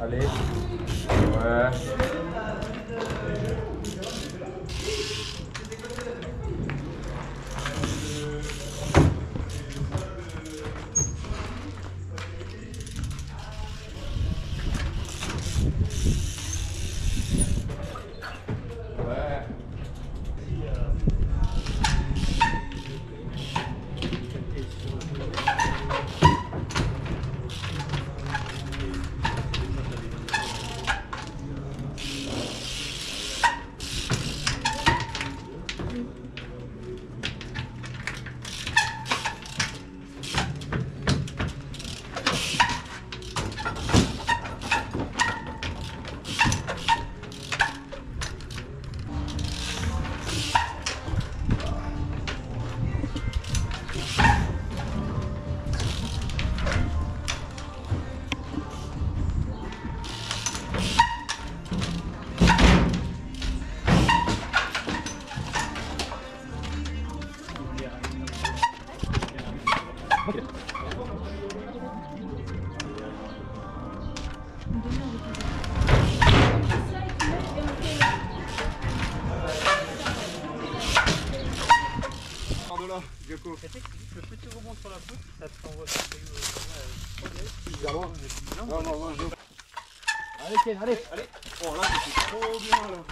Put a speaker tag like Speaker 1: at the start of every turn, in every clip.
Speaker 1: Allez. Ouais.
Speaker 2: Le petit rebond sur la poutre, ça te renvoie sur le
Speaker 3: Évidemment. Non, non, non, je...
Speaker 1: Allez, Ken, allez.
Speaker 3: Oh là, c'était trop bien là.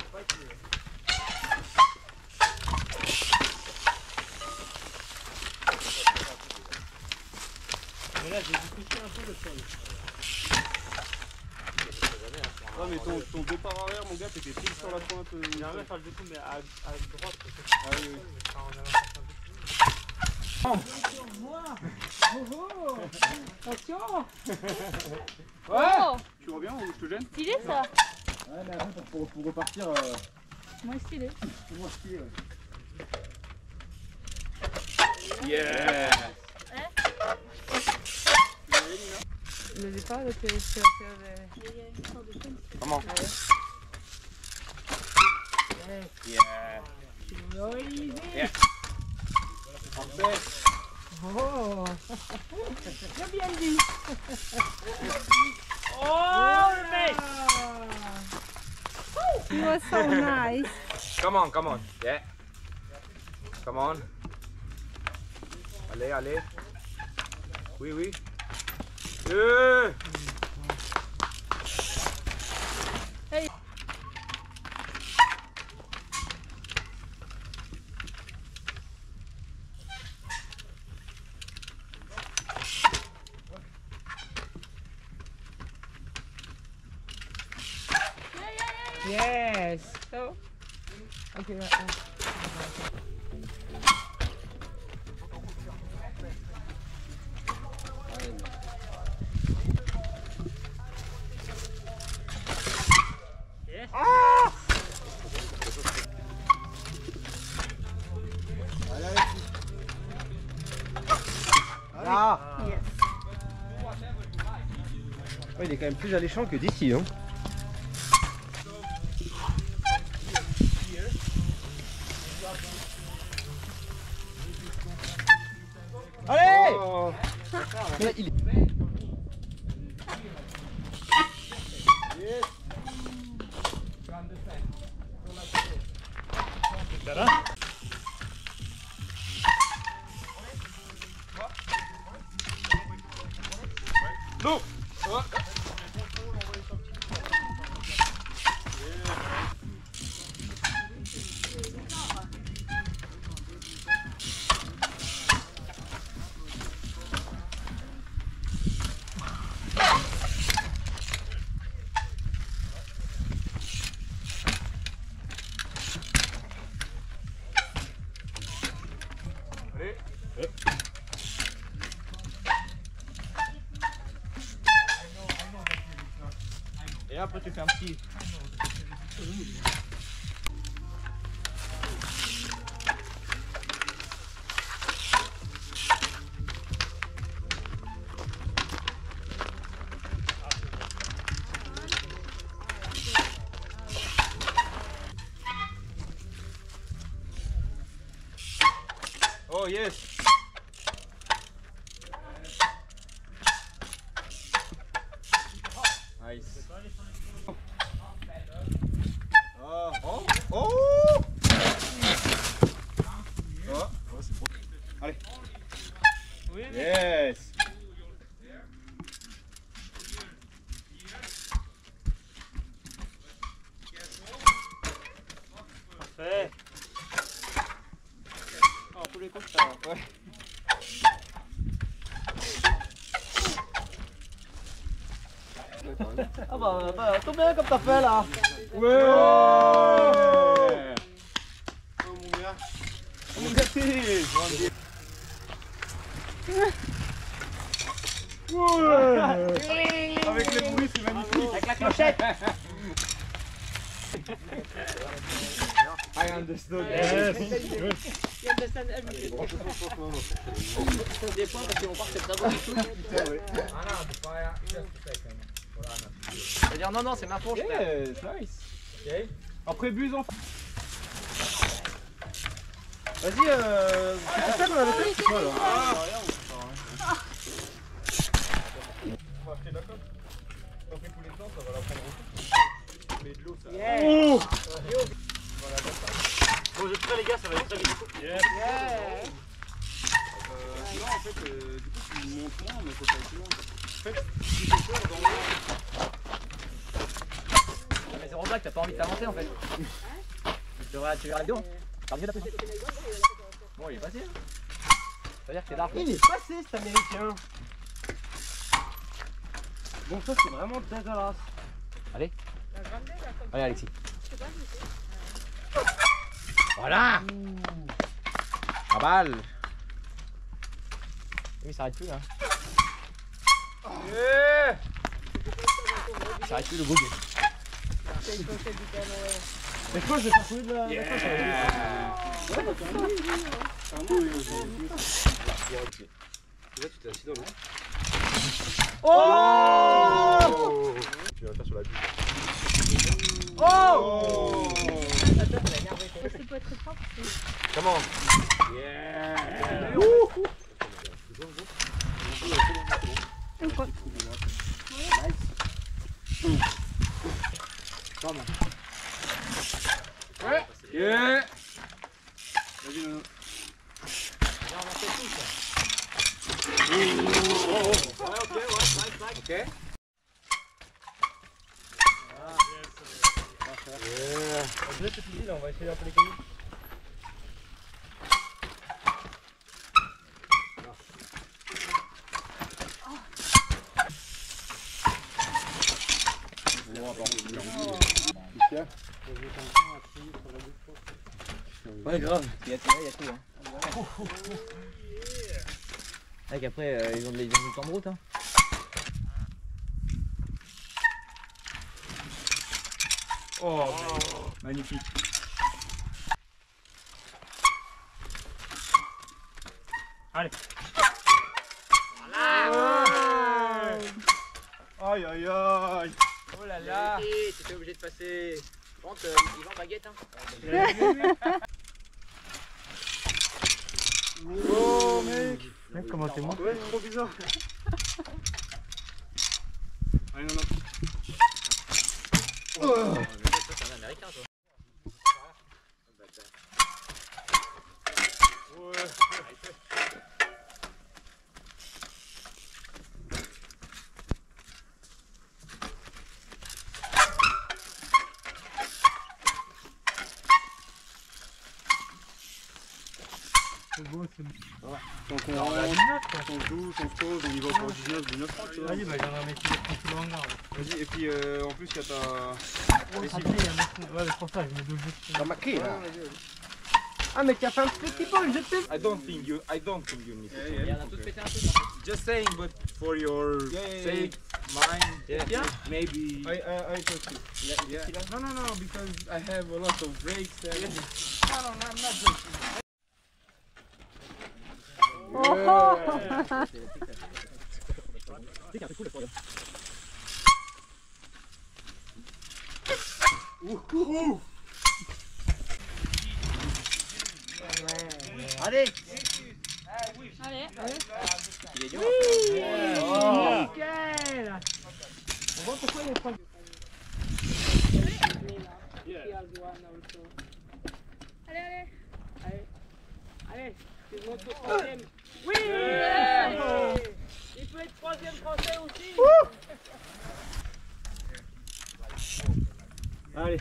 Speaker 2: Mais là, j'ai dû pousser un peu le sol.
Speaker 3: Ouais, mais ton, ton départ arrière, mon gars, t'étais pile sur la pointe. euh,
Speaker 2: J'aimerais faire le découp, mais à, à droite.
Speaker 3: Ah oui, oui.
Speaker 2: Mais ça, on a l'impression
Speaker 4: Oh,
Speaker 3: Tu reviens ou je te gêne
Speaker 4: stylé ça.
Speaker 1: Ouais, mais après, pour, pour, repartir, euh,
Speaker 4: Moins stylé.
Speaker 1: c'est moins stylé. ouais.
Speaker 3: Yeah.
Speaker 4: Le départ, c'est sur
Speaker 3: Comment
Speaker 1: Yeah.
Speaker 3: Yeah.
Speaker 4: Oh J'ai bien dit
Speaker 2: Oh, mec
Speaker 4: You are so nice
Speaker 1: Come on, come on. Yeah. Come on. Allez, allez. Oui, oui. Euh.
Speaker 4: Ok, ouais, ouais.
Speaker 1: Ah.
Speaker 4: Yes.
Speaker 1: Ouais, il est quand même plus alléchant que d'ici, hein. Mais là,
Speaker 5: Et après tu bah, bah tout bien comme t'as fait là.
Speaker 3: Ouais Oh mon gars Mon gâté Ouais Avec les bruits, c'est magnifique
Speaker 5: Avec la clochette.
Speaker 3: I understood
Speaker 5: Yes.
Speaker 6: You understand everything.
Speaker 5: Des fois parce qu'on part c'est d'abord du tout.
Speaker 1: Anna, the fire, just a second.
Speaker 5: C'est-à-dire non non c'est ma fourche.
Speaker 3: Yes, nice
Speaker 1: Okay?
Speaker 3: Après buse en Vas-y, euh... C'est ça qu'on avait fait C'est quoi là On va acheter la coque. Quand fait couler dedans, ça va la prendre au Mais de l'eau, ça... Oh
Speaker 5: Bon je prêt les gars ça va être très vite.
Speaker 3: Euh, non, en fait, euh, du coup, tu montes moins, mais faut pas être loin. En fait, si tu fais peur dans l'eau,
Speaker 5: Mais c'est ça que t'as pas envie de t'avancer en fait. Tu verras, tu verras les deux. T'as envie Bon il est passé. hein. Ça veut dire que t'es large.
Speaker 2: Il est passé cet américain. Bon, ça c'est vraiment dégueulasse.
Speaker 5: Allez Alexis. Voilà
Speaker 1: À balle.
Speaker 5: Oui ça arrête plus là.
Speaker 1: Yeah!
Speaker 5: Ça arrête plus le gogo.
Speaker 2: Mais quoi, j'ai pas trouvé de la.
Speaker 3: Yeah. C'est un mot, oui, aujourd'hui.
Speaker 1: Là, tu t'es assis dans l'eau.
Speaker 2: Oh.
Speaker 3: Oh
Speaker 6: très propre.
Speaker 1: Comment?
Speaker 3: Yeah Yeah Vas-y,
Speaker 2: on va essayer un
Speaker 5: Ouais grave. Il y a tout, il y a tout. Hein. Après euh, ils ont de ils ont du temps de route hein.
Speaker 3: Oh, magnifique.
Speaker 5: Allez.
Speaker 3: Aïe aïe aïe
Speaker 5: Oh là là Tu étais obligé de passer. Contre, euh, ils vendent baguette hein.
Speaker 3: Oh mec
Speaker 2: Mec, comment t'es mort
Speaker 3: Ouais, c'est trop bizarre. Allez, non, non. Oh.
Speaker 5: C'est un américain toi.
Speaker 3: Donc on, on joue, on se pose, on y va pour 19, 19 30, tu vois.
Speaker 2: Vas-y, bah j'en ai un mec qui est tranquille au hangar.
Speaker 3: Vas-y, et puis euh, en plus, il y a ta.
Speaker 2: Après, il y a un mec qui- Ouais, c'est pour ça, je mets deux jeux.
Speaker 3: Ta maquille là.
Speaker 5: Ah, mais tu as fait un petit peu, je t'ai.
Speaker 1: I don't think you I don't think you need to
Speaker 5: Il y en a tous pété un peu.
Speaker 1: Just saying but for your
Speaker 3: Yeah, yeah, yeah.
Speaker 1: sake, mine,
Speaker 5: Yeah.
Speaker 1: maybe
Speaker 3: I, I, I trust you.
Speaker 1: yeah. No no no because I have a lot of breaks and
Speaker 3: No, no, no, I'm not joking.
Speaker 5: Problème. Allez
Speaker 6: Allez.
Speaker 3: Oh.
Speaker 5: On voit pourquoi il est.
Speaker 6: Allez, allez Allez, allez. Oui Il peut être troisième français aussi
Speaker 5: Allez. Allez.